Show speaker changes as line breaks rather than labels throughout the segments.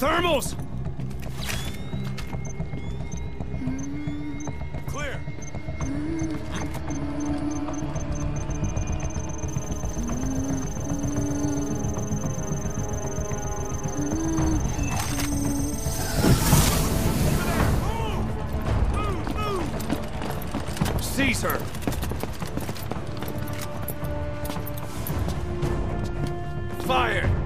Thermals! Clear. Seize her! Fire!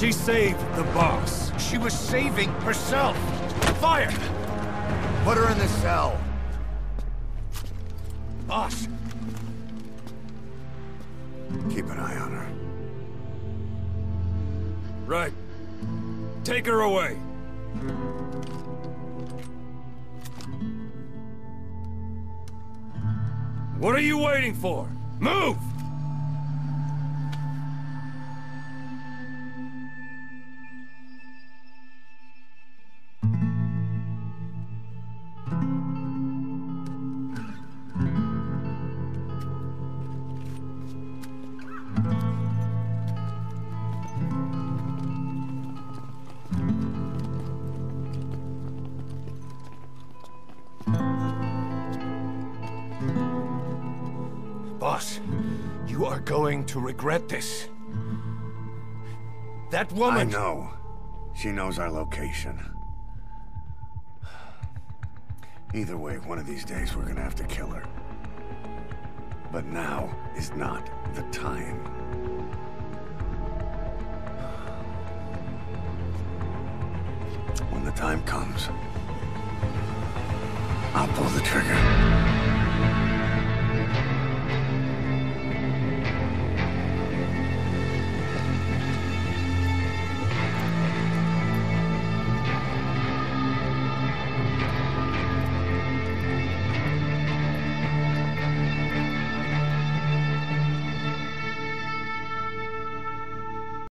She saved the boss.
She was saving herself.
Fire!
Put her in the cell. Boss. Keep an eye on her.
Right. Take her away. What are you waiting for? Move!
Boss, you are going to regret this. That woman...
I know. She knows our location. Either way, one of these days we're gonna have to kill her. But now is not the time. When the time comes, I'll pull the trigger.